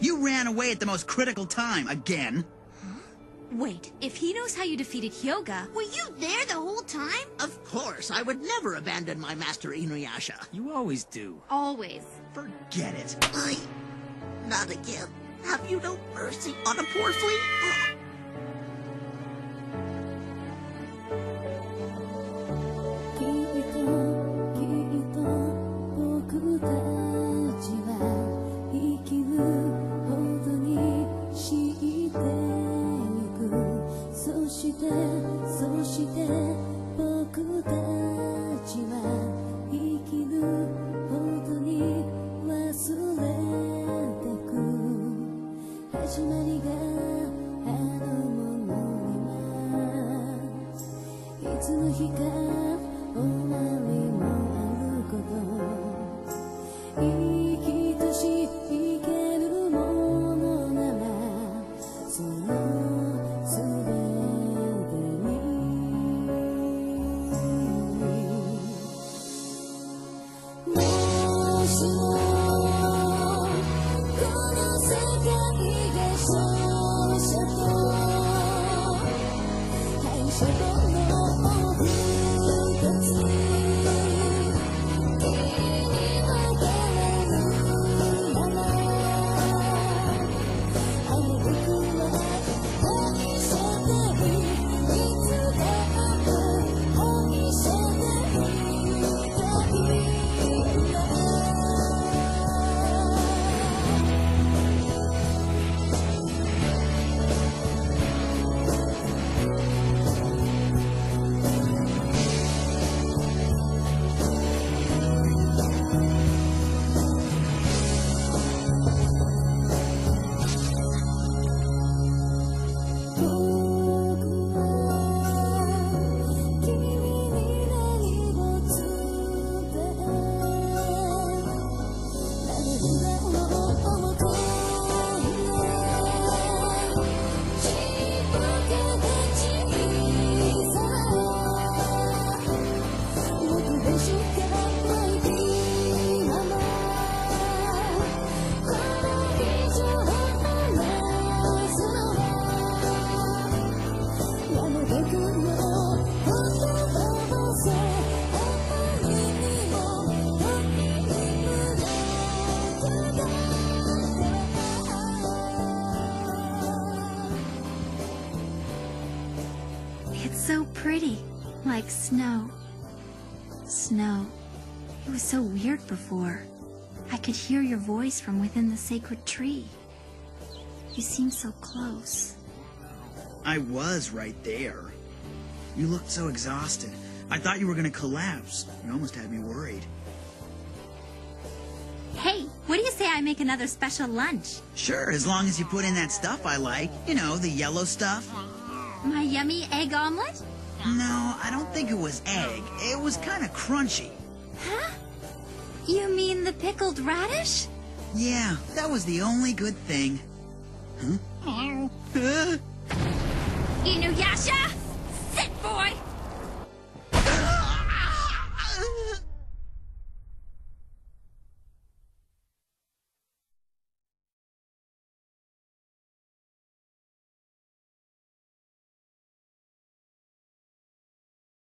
You ran away at the most critical time, again. Wait, if he knows how you defeated Hyoga, Were you there the whole time? Of course, I would never abandon my master Inuyasha. You always do. always. Forget it. I... Not again. Have you no mercy on a poor flea? して僕たちは生きることに忘れてく。始まりがあるものにはいつの日か Sleep. It's so pretty, like snow. Snow. It was so weird before. I could hear your voice from within the sacred tree. You seem so close. I was right there. You looked so exhausted. I thought you were gonna collapse. You almost had me worried. Hey, what do you say I make another special lunch? Sure, as long as you put in that stuff I like. You know, the yellow stuff. My yummy egg omelet? No, I don't think it was egg. It was kind of crunchy. Huh? You mean the pickled radish? Yeah, that was the only good thing. Huh? Uh, Inuyasha!